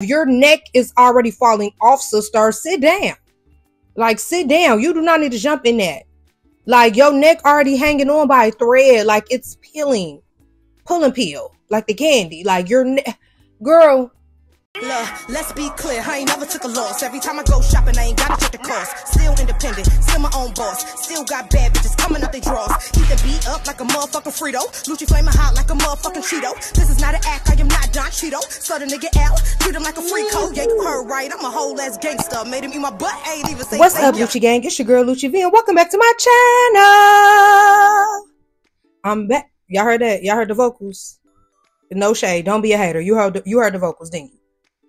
Your neck is already falling off, sister. Sit down. Like, sit down. You do not need to jump in that. Like, your neck already hanging on by a thread. Like, it's peeling. Pull and peel. Like the candy. Like, your neck. Girl, Look, let's be clear, I ain't never took a loss. Every time I go shopping, I ain't gotta check the cost. Still independent, still my own boss. Still got bad bitches coming up they draws. Keep the beat up like a motherfucking Frito. Lucci flaming hot like a motherfucking Cheeto. This is not an act, I am not Don Cheeto. So the nigga out, treat him like a free coat. Yeah, you heard right, I'm a whole ass gangster. Made him eat my butt, ain't even say What's up, Lucci Gang? It's your girl Lucci Vee, and welcome back to my channel. I'm back. Y'all heard that? Y'all heard the vocals? No shade. Don't be a hater. You heard the, you heard the vocals, didn't you?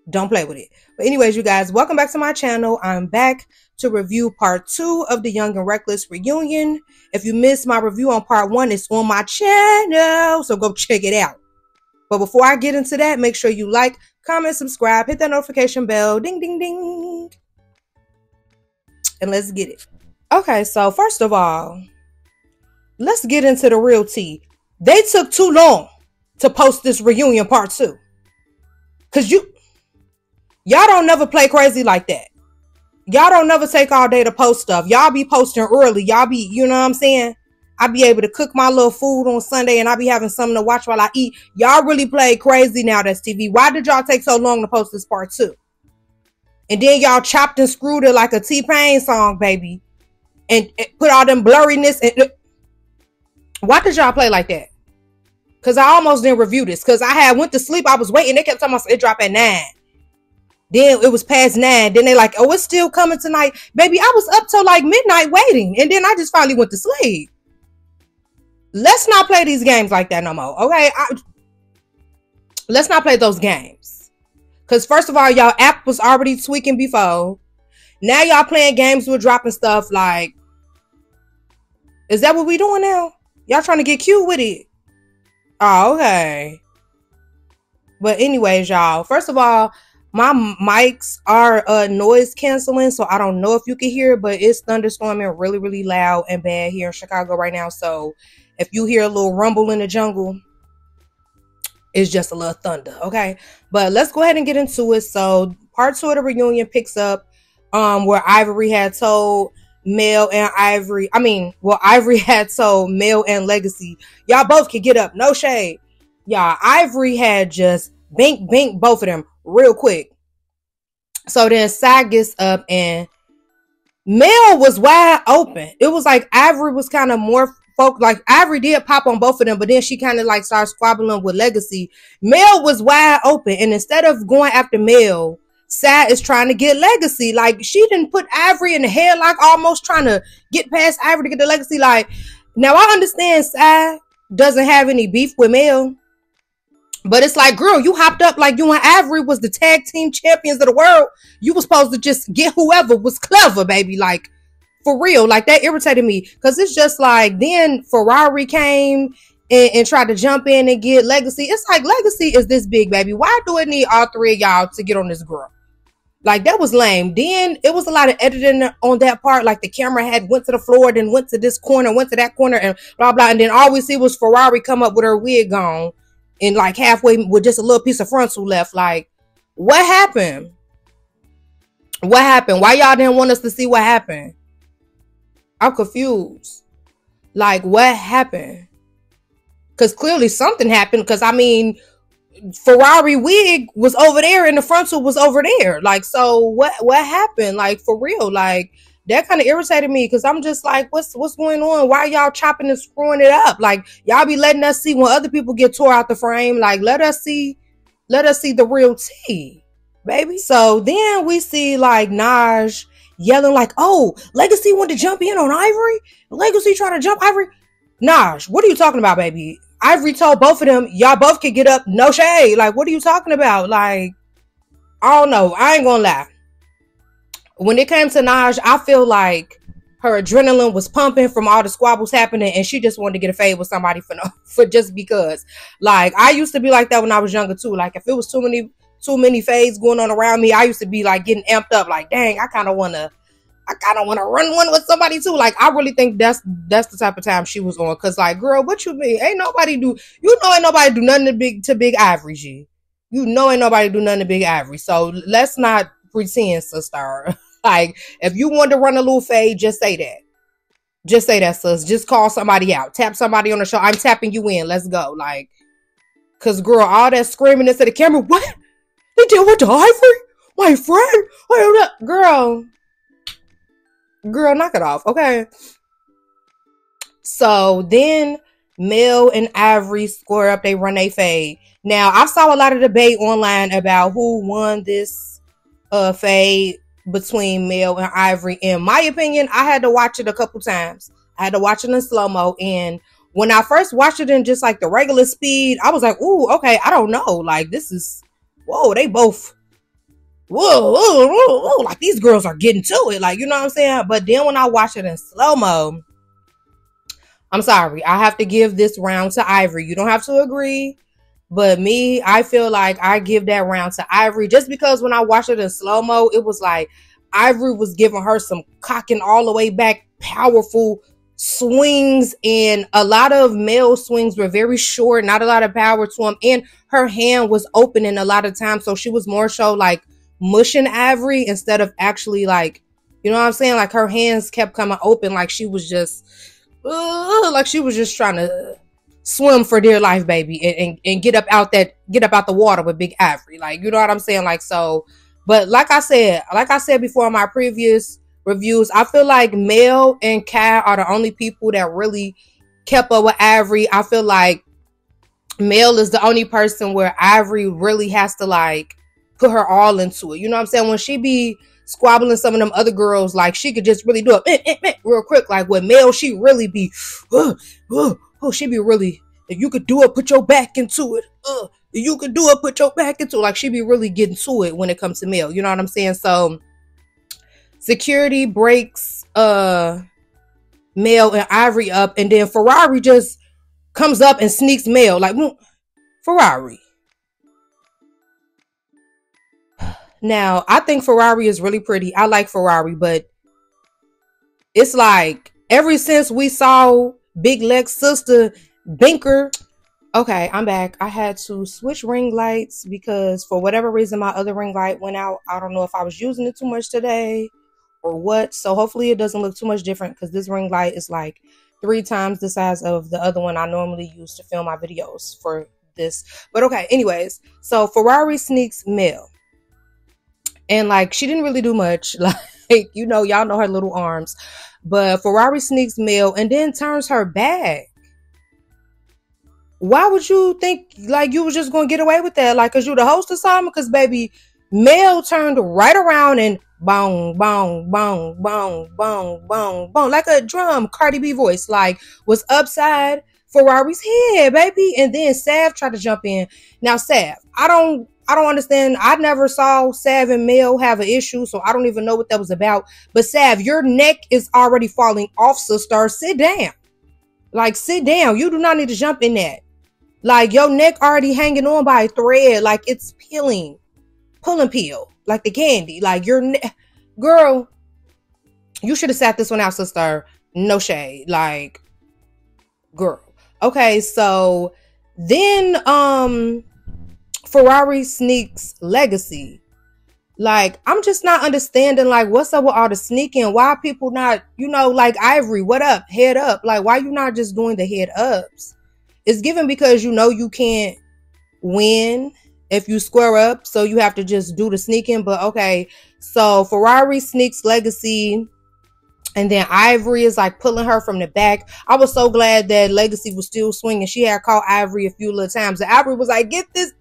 Don't play with it. But anyways, you guys, welcome back to my channel. I'm back to review part two of the Young and Reckless reunion. If you missed my review on part one, it's on my channel, so go check it out. But before I get into that, make sure you like, comment, subscribe, hit that notification bell, ding, ding, ding. And let's get it. Okay, so first of all, let's get into the real tea. They took too long to post this reunion part two. Cause you Y'all don't never play crazy like that. Y'all don't never take all day to post stuff. Y'all be posting early. Y'all be, you know what I'm saying? I be able to cook my little food on Sunday and I be having something to watch while I eat. Y'all really play crazy now, that's TV. Why did y'all take so long to post this part two? And then y'all chopped and screwed it like a T-Pain song, baby. And, and put all them blurriness and uh, why did y'all play like that? Cause I almost didn't review this. Cause I had went to sleep. I was waiting. They kept telling me it drop at nine. Then it was past nine. Then they like, oh, it's still coming tonight. Baby, I was up till like midnight waiting. And then I just finally went to sleep. Let's not play these games like that no more. Okay. I, let's not play those games. Cause first of all, y'all app was already tweaking before. Now y'all playing games with dropping stuff like Is that what we doing now? Y'all trying to get cute with it. Oh, okay. But anyways, y'all, first of all, my mics are uh noise canceling so i don't know if you can hear but it's thunderstorming really really loud and bad here in chicago right now. So if you hear a little rumble in the jungle it's just a little thunder okay? But let's go ahead and get into it. So part two of the reunion picks up um where ivory had told mel and ivory i mean well ivory had told mel and legacy y'all both can get up no shade. Y'all ivory had just bink bink both of them real quick. So then Sav gets up and Mel was wide open. It was like Ivory was kind of more folk like Ivory did pop on both of them, but then she kind of like started squabbling with Legacy. Mel was wide open, and instead of going after Mel, Sav is trying to get Legacy. Like she didn't put Ivory in the headlock, almost trying to get past Ivory to get the Legacy. Like now I understand Sav doesn't have any beef with Mel, but it's like, girl, you hopped up like you and Ivory was the tag team champions of the world. You was supposed to just get whoever was clever, baby. Like, for real. Like, that irritated me. Because it's just like, then Ferrari came and, and, tried to jump in and get Legacy. It's like, Legacy is this big, baby. Why do it need all three of y'all to get on this girl? Like, that was lame. Then it was a lot of editing on that part. Like, the camera had went to the floor, then went to this corner, went to that corner, and blah, blah. And then all we see was Ferrari come up with her wig on and like halfway with just a little piece of frontal left. Like, what happened? What happened? Why y'all didn't want us to see what happened? I'm confused. Like, what happened? Because clearly something happened. Because I mean, Ferrari wig was over there and the frontal was over there. Like, so what? What happened? Like, for real? Like, that kind of irritated me because I'm just like, what's what's going on? Why y'all chopping and screwing it up? Like y'all be letting us see when other people get tore out the frame. Like let us see, let us see the real tea, baby. So then we see like Naj yelling like, "Oh, Legacy wanted to jump in on Ivory. Legacy trying to jump Ivory." Naj, what are you talking about, baby? Ivory told both of them, y'all both can get up, no shade. Like, what are you talking about? Like, I don't know. I ain't gonna lie when it came to Naj, I feel like her adrenaline was pumping from all the squabbles happening, and she just wanted to get a fade with somebody for no, for just because. Like I used to be like that when I was younger too. Like if it was too many too many fades going on around me, I used to be like getting amped up. Like dang, I kind of want to. I kind of want to run one with somebody too. Like I really think that's that's the type of time she was on. Cause like, girl, what you mean? Ain't nobody do you know? Ain't nobody do nothing to big to big Ivory G. You know ain't nobody do nothing to Big Ivory. So let's not pretend, sister. like if you want to run a little fade, just say that. Just say that, sis. Just call somebody out. Tap somebody on the show. I'm tapping you in. Let's go. Like, cause girl, all that screaming into the camera. What? They did what to Ivory? My friend? What? Girl. Girl, knock it off. Okay. So then Mel and Ivory square up. They run a fade. Now I saw a lot of debate online about who won this uh fade between Mel and Ivory. In my opinion, I had to watch it a couple times. I had to watch it in slow mo. And when I first watched it in just like the regular speed, I was like, ooh, okay, I don't know. Like, this is, whoa, they both, whoa, whoa, whoa, whoa, like these girls are getting to it. Like, you know what I'm saying? But then when I watched it in slow mo, I'm sorry, I have to give this round to Ivory. You don't have to agree. But me, I feel like I give that round to Ivory just because when I watched it in slow mo, it was like Ivory was giving her some cocking all the way back, powerful swings, and a lot of Mel swings were very short, not a lot of power to them. And her hand was opening a lot of times, so she was more so like mushing Ivory instead of actually like, you know what I'm saying? Like her hands kept coming open, like she was just, uh, like she was just trying to swim for dear life, baby, and, and, and get up out that get up out the water with Big Ivory. Like, you know what I'm saying? Like, so, but like I said, like I said before in my previous reviews, I feel like Mel and Kai are the only people that really kept up with Ivory. I feel like Mel is the only person where Ivory really has to like put her all into it. You know what I'm saying? When she be squabbling some of them other girls, like she could just really do it eh, eh, eh, real quick. Like with Mel, she really be, uh, uh, oh, she be really, if you could do it, put your back into it. Uh, if you could do it, put your back into it. Like she be really getting to it when it comes to Mel. You know what I'm saying? So security breaks uh Mel and Ivory up, and then Ferrari just comes up and sneaks Mel. Like Ferrari. Now, I think Ferrari is really pretty. I like Ferrari, but it's like ever since we saw Big Lex sister Binker. Okay, I'm back. I had to switch ring lights because for whatever reason my other ring light went out. I don't know if I was using it too much today or what. So hopefully it doesn't look too much different because this ring light is like three times the size of the other one I normally use to film my videos for this. But okay, anyways, so Ferrari sneaks Mel. And like she didn't really do much. Like, you know, y'all know her little arms. But Ferrari sneaks Mel and then turns her back. Why would you think like you was just gonna get away with that? Like, cause you the host or something? Cause baby, Mel turned right around and bong, bong, bong, bong, bong, bong, bong, like a drum, Cardi B voice, like was upside Ferrari's head, baby. And then Sav tried to jump in. Now, Sav, I don't I don't understand. I never saw Sav and Mel have an issue, so I don't even know what that was about. But Sav, your neck is already falling off, sister. Sit down. Like, sit down. You do not need to jump in that. Like, your neck already hanging on by a thread. Like, it's peeling. Pull and peel. Like the candy. Like, your neck. Girl, you should have sat this one out, sister. No shade. Like, girl. Okay, so then, um, Ferrari sneaks legacy. Like, I'm just not understanding, like, what's up with all the sneaking? Why people not, you know, like Ivory, what up? Head up. Like, why you not just doing the head ups? It's given because you know you can't win if you square up, so you have to just do the sneaking. But okay, so Ferrari sneaks legacy. And then Ivory is like pulling her from the back. I was so glad that Legacy was still swinging. She had called Ivory a few little times. And Ivory was like, "Get this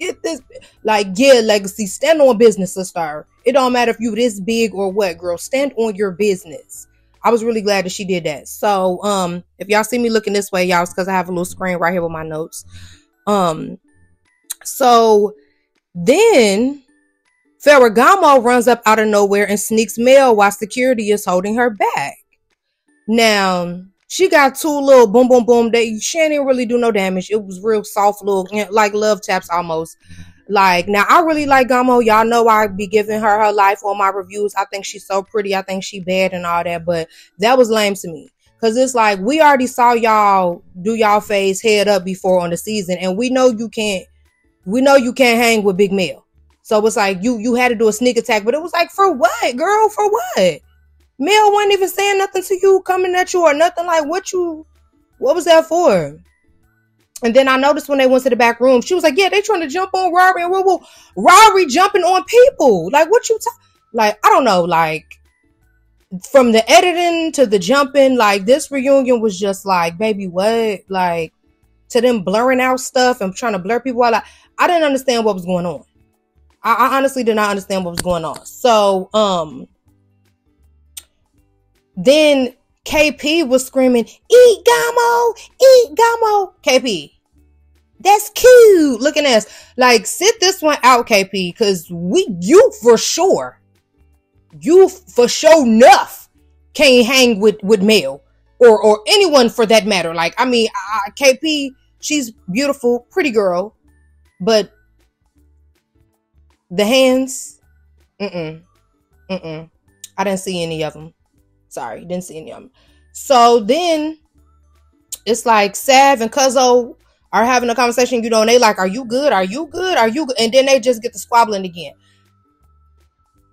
Get this, like, yeah, legacy. Stand on business, sister. It don't matter if you this big or what, girl. Stand on your business. I was really glad that she did that. So, um, if y'all see me looking this way, y'all, it's because I have a little screen right here with my notes. Um, so then Ferragamo runs up out of nowhere and sneaks Mel while security is holding her back. Now, she got two little boom boom boom. They she didn't really do no damage. It was real soft little like love taps almost. Like now, I really like Gamo. Y'all know I be giving her her life on my reviews. I think she's so pretty. I think she bad and all that. But that was lame to me because it's like we already saw y'all do y'all face head up before on the season, and we know you can't we know you can't hang with Big Mel. So it's like you you had to do a sneak attack, but it was like for what, girl? For what? Mel wasn't even saying nothing to you, coming at you or nothing. Like what you, what was that for? And then I noticed when they went to the back room, she was like, "Yeah, they trying to jump on Rory and whoa, Rory jumping on people. Like what you talk? Like I don't know. Like from the editing to the jumping, like this reunion was just like, baby, what? Like to them blurring out stuff and trying to blur people out. Like I didn't understand what was going on. I, I honestly did not understand what was going on. So, um, then KP was screaming, "Eat Gamo, eat Gamo." KP, that's cute. Looking at us like sit this one out, KP, because we you for sure, you for sure enough can't hang with with Mel or or anyone for that matter. Like I mean, I, KP, she's beautiful, pretty girl, but the hands, mm-mm, mm-mm. I didn't see any of them. Sorry, didn't see any of them. So then it's like Sav and Cuzzo are having a conversation, you know, and they like, Are you good? Are you good? Are you good? And then they just get to squabbling again.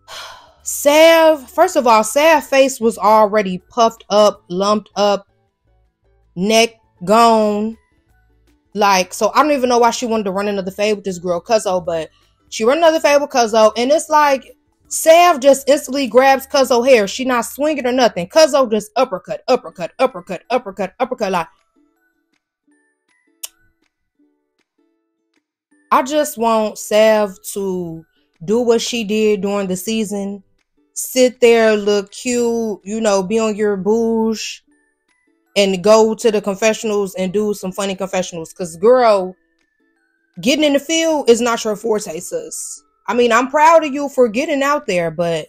Sav, first of all, Sav face was already puffed up, lumped up, neck gone. Like, so I don't even know why she wanted to run another fade with this girl, Cuzzo, but she run another fade with Cuzzo, and it's like Sav just instantly grabs Cuzzo hair. She not swinging or nothing. Cuzzo just uppercut, uppercut, uppercut, uppercut, uppercut. Like, I just want Sav to do what she did during the season. Sit there, look cute, you know, be on your bouge, and go to the confessionals and do some funny confessionals. Cause girl, getting in the field is not your forte, sis. I mean, I'm proud of you for getting out there, but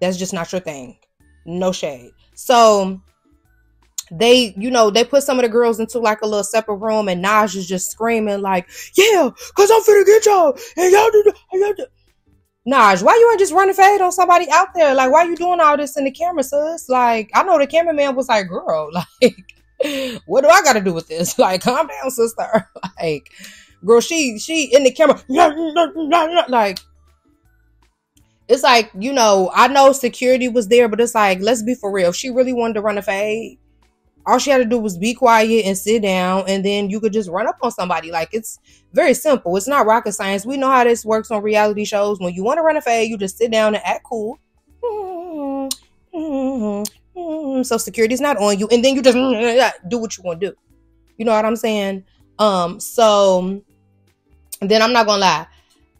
that's just not your thing. No shade. So they, you know, they put some of the girls into like a little separate room, and Naj is just screaming like, "Yeah, cause I'm finna get y'all, and y'all do, and y'all do." Naj, why you ain't just running fade on somebody out there? Like, why you doing all this in the camera, sis? Like, I know the cameraman was like, "Girl, like, what do I got to do with this? Like, calm down, sister. like, girl, she she in the camera, like." It's like, you know, I know security was there, but it's like, let's be for real. She really wanted to run a fade, all she had to do was be quiet and sit down and then you could just run up on somebody like it's very simple it's not rocket science we know how this works on reality shows when you want to run a fade you just sit down and act cool so security's not on you and then you just do what you want to do. You know what i'm saying? Um so then i'm not gonna lie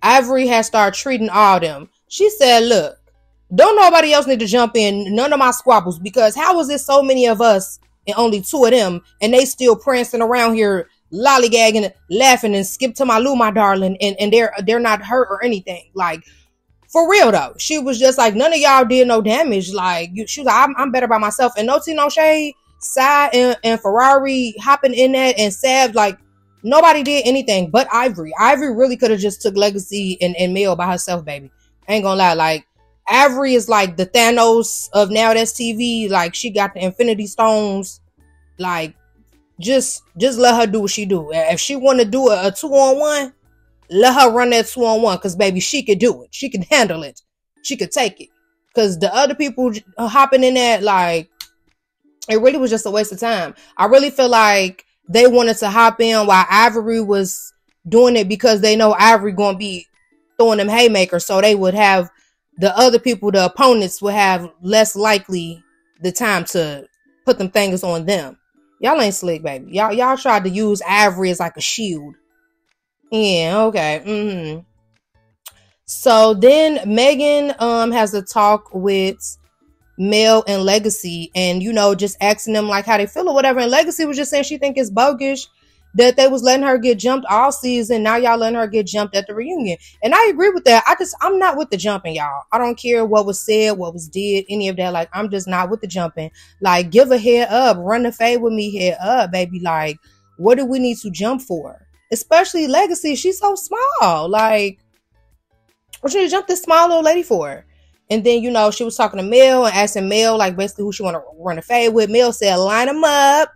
ivory has started treating all them. She said look don't nobody else need to jump in none of my squabbles because how is it so many of us and only two of them, and they still prancing around here, lollygagging, laughing, and skip to my loo, my darling, and, and they're they're not hurt or anything. Like for real though, she was just like none of y'all did no damage. Like you, she was like, I'm, I'm better by myself, and no tea, no shade. Sav and, and Ferrari hopping in that and Sav like nobody did anything but Ivory. Ivory really could have just took Legacy and, and Mel by herself, baby. Ain't gonna lie, like Ivory is like the Thanos of now that's TV. Like she got the Infinity Stones. Like just just let her do what she do. If she want to do a, a two on one, let her run that two on one. Cause baby, she could do it. She can handle it. She could take it. Cause the other people hopping in that, like, it really was just a waste of time. I really feel like they wanted to hop in while Ivory was doing it because they know Ivory gonna be throwing them haymakers, so they would have the other people, the opponents, will have less likely the time to put them fingers on them. Y'all ain't slick, baby. Y'all y'all tried to use Ivory as like a shield. Yeah, okay. Mm-hmm. So then Megan um has a talk with Mel and Legacy, and you know, just asking them like how they feel or whatever. And Legacy was just saying she think it's bogus that they was letting her get jumped all season. Now y'all letting her get jumped at the reunion. And I agree with that. I just I'm not with the jumping, y'all. I don't care what was said, what was did, any of that. Like I'm just not with the jumping. Like give a head up, run the fade with me head up, baby. Like what do we need to jump for? Especially Legacy, she's so small. Like what should you jump this small little lady for? And then, you know, she was talking to Mel and asking Mel, like, basically who she want to run a fade with. Mel said, line them up.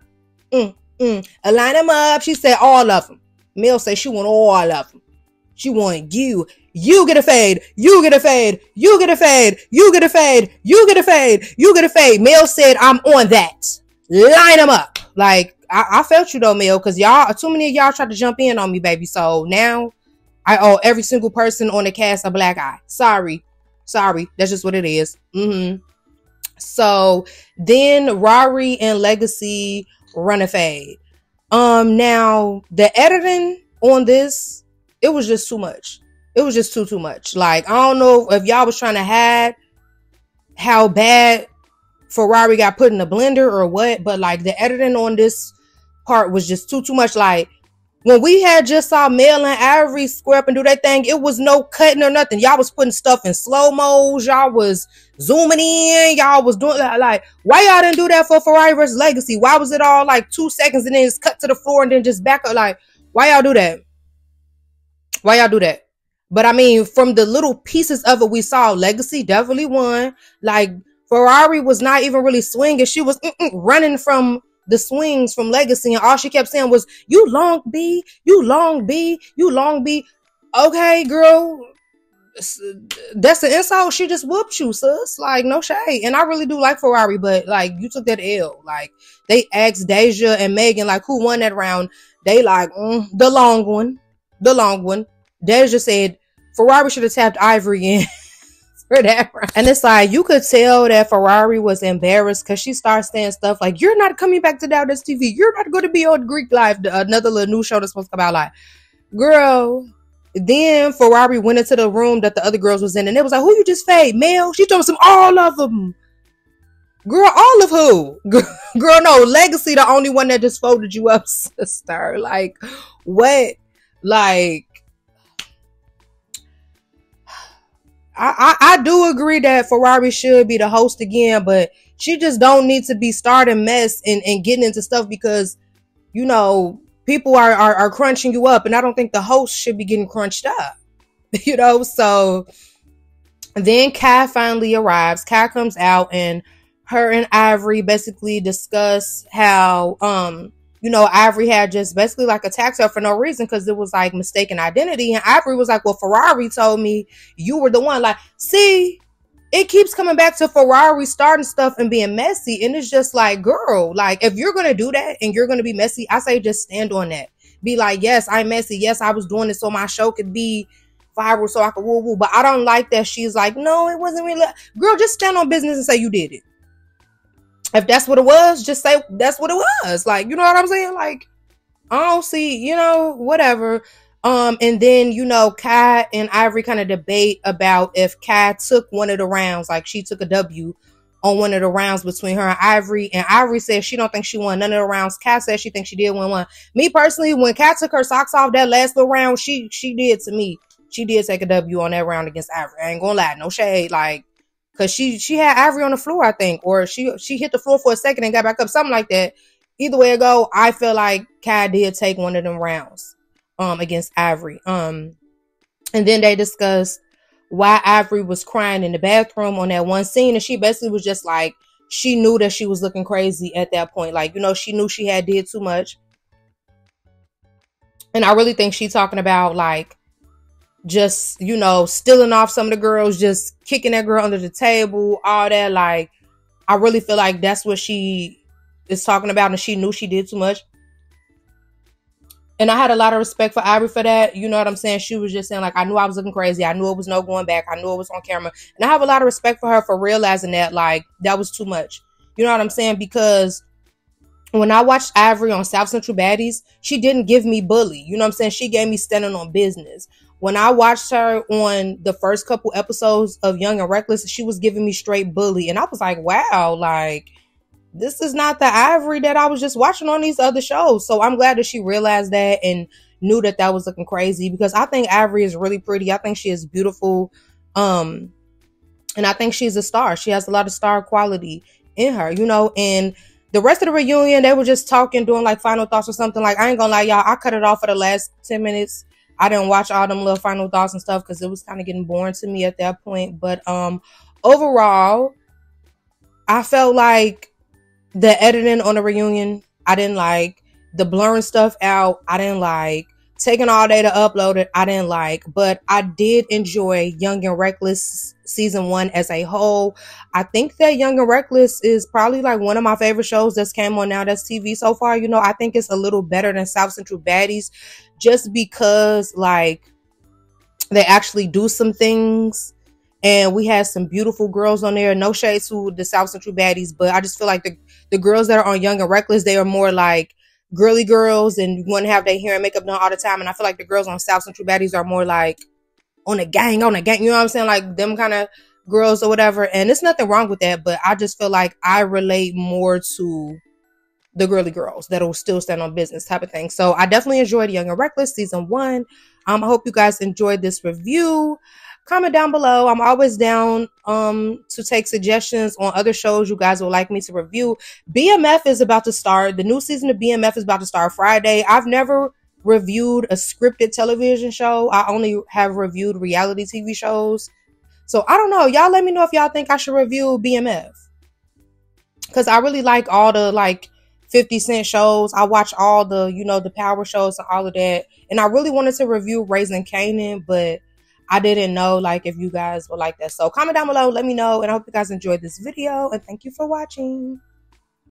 Mm, Mm, line them up. She said all of them. Mel said she want all of them. She want you. You get a fade. You get a fade. You get a fade. You get a fade. You get a fade. You get a fade. Mel said, I'm on that. Line them up. Like, I, I felt you though, Mel, because y'all, too many of y'all tried to jump in on me, baby. So now I owe every single person on the cast a black eye. Sorry. Sorry. That's just what it is. Mm-hmm. So then Rari and Legacy run a fade. Um, now the editing on this, it was just too much. It was just too too much. Like I don't know if y'all was trying to hide how bad Ferrari got put in the blender or what, but like the editing on this part was just too too much. Like when we had just saw Mel and Ivory square up and do that thing, it was no cutting or nothing. Y'all was putting stuff in slow mos. Y'all was zooming in. Y'all was doing like, why y'all didn't do that for Ferrari versus Legacy? Why was it all like two seconds and then it's cut to the floor and then just back up? Like, why y'all do that? Why y'all do that? But I mean, from the little pieces of it we saw, Legacy definitely won. Like Ferrari was not even really swinging; she was running from the swings from Legacy, and all she kept saying was, "You long B, you long B, you long B." Okay, girl, that's the insult. She just whooped you, sis. Like no shade. And I really do like Ferrari, but like you took that L. Like they asked Deja and Megan, like who won that round. They like mm, the long one, the long one. Deja said Ferrari should have tapped Ivory in. for that. And it's like you could tell that Ferrari was embarrassed because she starts saying stuff like, "You're not coming back to Doubters TV. You're not going to be on Greek Life." another little new show that's supposed to come out." Like, girl. Then Ferrari went into the room that the other girls was in, and it was like, "Who you just fade, Mel?" She told some all of them. Girl, all of who? Girl, no, Legacy, the only one that just folded you up, sister. Like, what? Like, I, I, do agree that Ferrari should be the host again, but she just don't need to be starting mess and, and getting into stuff because, you know, people are, are, are crunching you up. And I don't think the host should be getting crunched up, you know? So then Kai finally arrives. Kai comes out and her and Ivory basically discuss how, um, you know, Ivory had just basically like attacked her for no reason because it was like mistaken identity. And Ivory was like, Well, Ferrari told me you were the one. Like, see, it keeps coming back to Ferrari starting stuff and being messy. And it's just like, girl, like if you're gonna do that and you're gonna be messy, I say just stand on that. Be like, yes, I'm messy. Yes, I was doing it so my show could be viral so I could woo woo. But I don't like that she's like, no, it wasn't really. Girl, just stand on business and say you did it if that's what it was, just say that's what it was. Like, you know what I'm saying? Like, I don't see, you know, whatever. Um, and then you know, Kai and Ivory kind of debate about if Kai took one of the rounds, like she took a W on one of the rounds between her and Ivory. And Ivory says she don't think she won none of the rounds. Kai says she thinks she did win one. Me personally, when Kai took her socks off that last little round, she she did to me. She did take a W on that round against Ivory. I ain't gonna lie, no shade. Like because she she had Ivory on the floor, I think, or she she hit the floor for a second and got back up, something like that. Either way it go, I feel like Kai did take one of them rounds um against Ivory. Um, and then they discussed why Ivory was crying in the bathroom on that one scene, and she basically was just like she knew that she was looking crazy at that point. Like you know, she knew she had did too much. And I really think she's talking about like just you know stealing off some of the girls just kicking that girl under the table all that like i really feel like that's what she is talking about and she knew she did too much and i had a lot of respect for ivory for that you know what i'm saying she was just saying like i knew i was looking crazy i knew it was no going back i knew it was on camera and i have a lot of respect for her for realizing that like that was too much you know what i'm saying because when I watched Ivory on South Central Baddies, she didn't give me bully. You know what I'm saying? She gave me standing on business when I watched her on the first couple episodes of Young and Reckless, she was giving me straight bully. And I was like, wow, like, this is not the Ivory that I was just watching on these other shows. So I'm glad that she realized that and knew that that was looking crazy because I think Ivory is really pretty. I think she is beautiful. Um, and I think she's a star. She has a lot of star quality in her, you know, and the rest of the reunion, they were just talking, doing like final thoughts or something. Like, I ain't gonna lie, y'all, I cut it off for the last 10 minutes I didn't watch all them little final thoughts and stuff because it was kind of getting boring to me at that point. But um overall, I felt like the editing on the reunion I didn't like. The blurring stuff out, I didn't like. Taking all day to upload it, I didn't like. But I did enjoy Young and Reckless season one as a whole. I think that Young and Reckless is probably like one of my favorite shows that's came on now that's TV so far. You know, I think it's a little better than South Central Baddies just because like they actually do some things and we had some beautiful girls on there. No shade to the South Central Baddies, but I just feel like the the girls that are on Young and Reckless, they are more like girly girls and want to have their hair and makeup done all the time. And I feel like the girls on South Central Baddies are more like on a gang, on a gang. You know what I'm saying? Like them kind of girls or whatever. And there's nothing wrong with that, but I just feel like I relate more to the girly girls that'll still stand on business type of thing. So I definitely enjoyed Young and Reckless season one. Um, I hope you guys enjoyed this review. Comment down below. I'm always down um to take suggestions on other shows you guys would like me to review. BMF is about to start. The new season of BMF is about to start Friday. I've never reviewed a scripted television show. I only have reviewed reality TV shows. So I don't know. Y'all let me know if y'all think I should review BMF. Cause I really like all the like 50 Cent shows. I watch all the, you know, the power shows and all of that. And I really wanted to review Raising Kanan, but I didn't know like if you guys would like that. So comment down below, let me know. And I hope you guys enjoyed this video and thank you for watching.